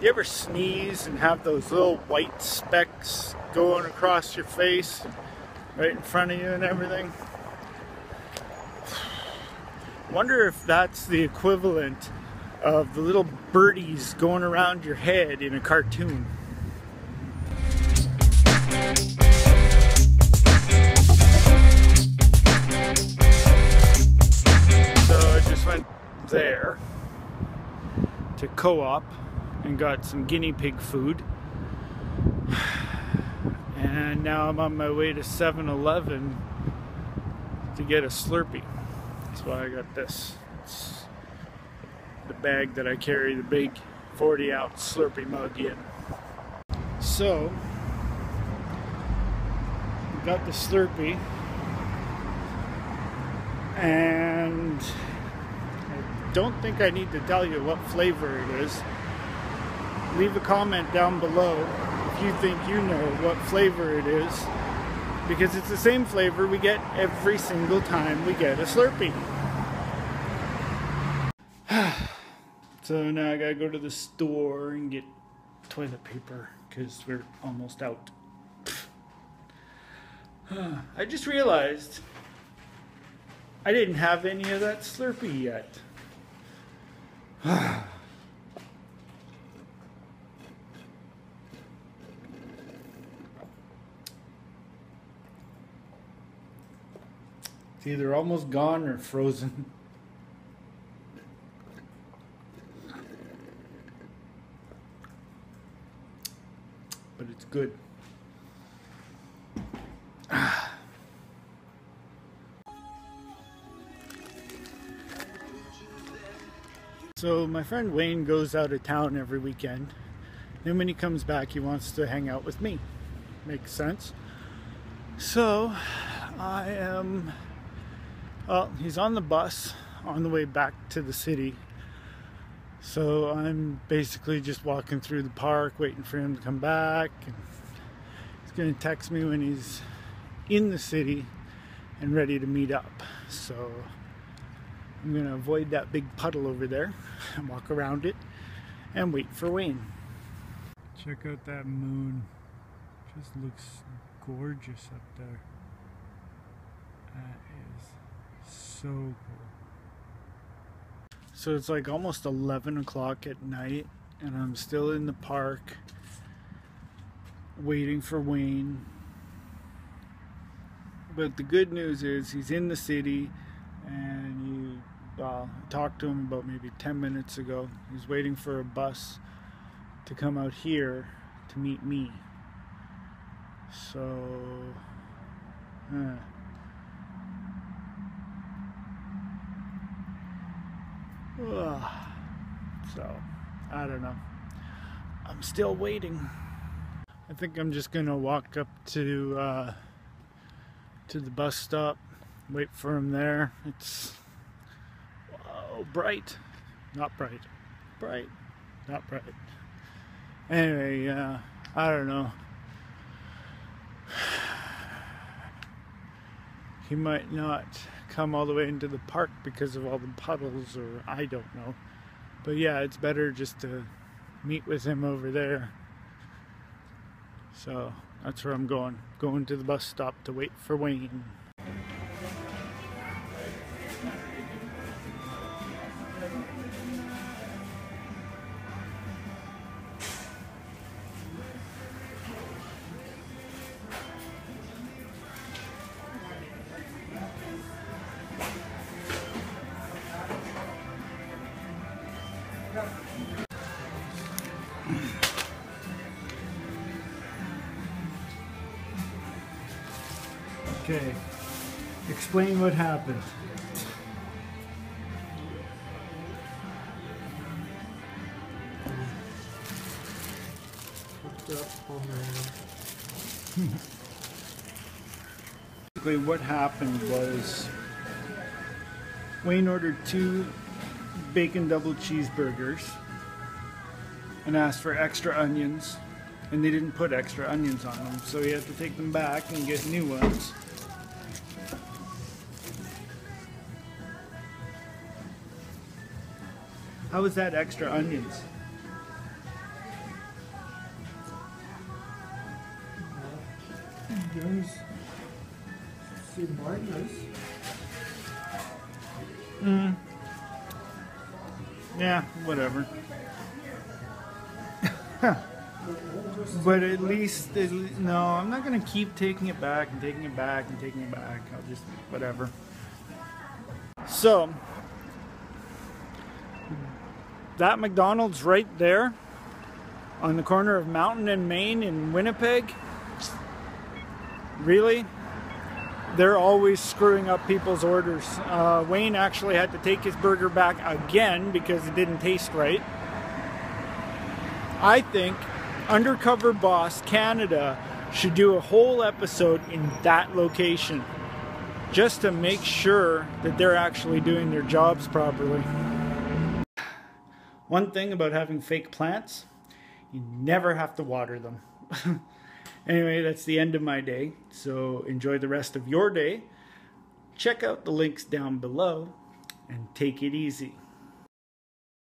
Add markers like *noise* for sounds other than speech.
You ever sneeze and have those little white specks going across your face, right in front of you and everything? Wonder if that's the equivalent of the little birdies going around your head in a cartoon. So I just went there to co-op and got some guinea pig food. And now I'm on my way to 7-Eleven to get a Slurpee. That's why I got this. It's the bag that I carry the big 40 ounce Slurpee mug in. So, got the Slurpee and I don't think I need to tell you what flavor it is. Leave a comment down below if you think you know what flavor it is because it's the same flavor we get every single time we get a Slurpee. *sighs* so now I gotta go to the store and get toilet paper because we're almost out. *sighs* I just realized I didn't have any of that Slurpee yet. *sighs* It's either almost gone or frozen. But it's good. *sighs* So my friend Wayne goes out of town every weekend. Then when he comes back, he wants to hang out with me. Makes sense. So I am well, he's on the bus on the way back to the city. So I'm basically just walking through the park waiting for him to come back. And he's going to text me when he's in the city and ready to meet up. So I'm going to avoid that big puddle over there *laughs* and walk around it and wait for Wayne. Check out that moon. Just looks gorgeous up there. Is so cool. So it's like almost 11 o'clock at night, and I'm still in the park waiting for Wayne. But the good news is he's in the city, and you talked to him about maybe 10 minutes ago. He's waiting for a bus to come out here to meet me. So, uh, So, I don't know. I'm still waiting. I think I'm just gonna walk up to uh, to the bus stop, wait for him there. It's whoa, bright, not bright, bright, not bright. Anyway, uh, I don't know. *sighs* He might not come all the way into the park because of all the puddles or I don't know. But yeah, it's better just to meet with him over there. So that's where I'm going. Going to the bus stop to wait for Wayne. Okay. Explain what happened. Basically, what happened was Wayne ordered two bacon double cheeseburgers and asked for extra onions, and they didn't put extra onions on them, so he had to take them back and get new ones. How is that extra onions? Mm. Yeah, whatever. *laughs* but at least, at least, no, I'm not going to keep taking it back and taking it back and taking it back. I'll just, whatever. So, that McDonald's right there on the corner of Mountain and Main in Winnipeg. Really? They're always screwing up people's orders. Uh, Wayne actually had to take his burger back again because it didn't taste right. I think Undercover Boss Canada should do a whole episode in that location just to make sure that they're actually doing their jobs properly. One thing about having fake plants, you never have to water them. *laughs* anyway, that's the end of my day. So enjoy the rest of your day. Check out the links down below and take it easy.